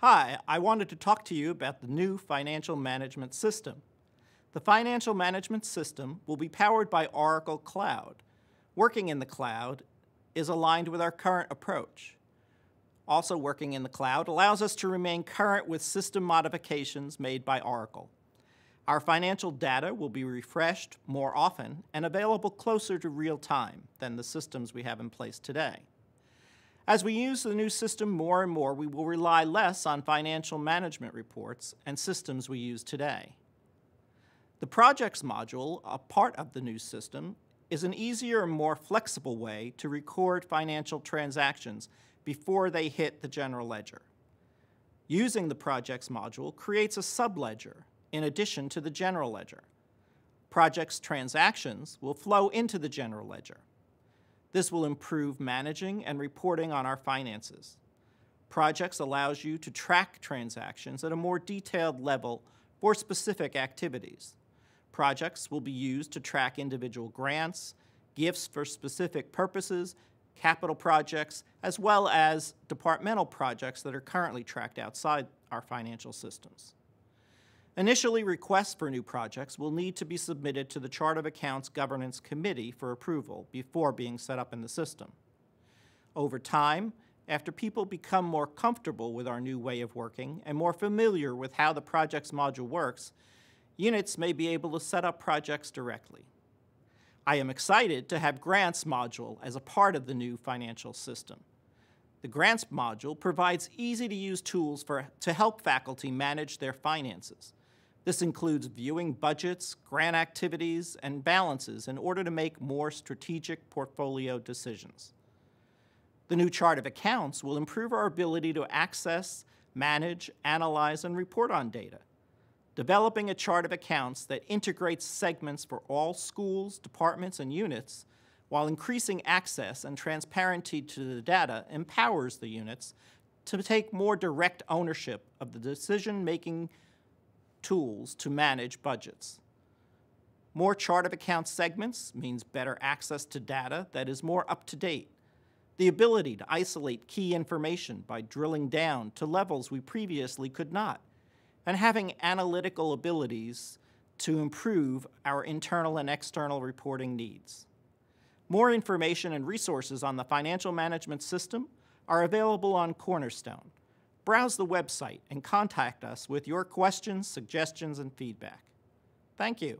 Hi, I wanted to talk to you about the new financial management system. The financial management system will be powered by Oracle Cloud. Working in the cloud is aligned with our current approach. Also working in the cloud allows us to remain current with system modifications made by Oracle. Our financial data will be refreshed more often and available closer to real time than the systems we have in place today. As we use the new system more and more, we will rely less on financial management reports and systems we use today. The projects module, a part of the new system, is an easier and more flexible way to record financial transactions before they hit the general ledger. Using the projects module creates a subledger in addition to the general ledger. Projects transactions will flow into the general ledger. This will improve managing and reporting on our finances. Projects allows you to track transactions at a more detailed level for specific activities. Projects will be used to track individual grants, gifts for specific purposes, capital projects, as well as departmental projects that are currently tracked outside our financial systems. Initially, requests for new projects will need to be submitted to the Chart of Accounts Governance Committee for approval before being set up in the system. Over time, after people become more comfortable with our new way of working and more familiar with how the projects module works, units may be able to set up projects directly. I am excited to have Grants module as a part of the new financial system. The Grants module provides easy-to-use tools for, to help faculty manage their finances. This includes viewing budgets, grant activities, and balances in order to make more strategic portfolio decisions. The new chart of accounts will improve our ability to access, manage, analyze, and report on data. Developing a chart of accounts that integrates segments for all schools, departments, and units while increasing access and transparency to the data empowers the units to take more direct ownership of the decision-making tools to manage budgets. More chart of accounts segments means better access to data that is more up to date. The ability to isolate key information by drilling down to levels we previously could not. And having analytical abilities to improve our internal and external reporting needs. More information and resources on the financial management system are available on Cornerstone browse the website and contact us with your questions, suggestions, and feedback. Thank you.